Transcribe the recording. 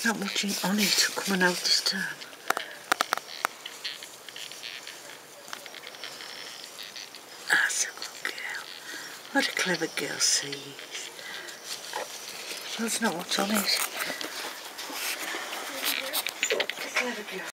There's not much on it coming out this time. That's a good girl. What a clever girl she is. There's not much on it.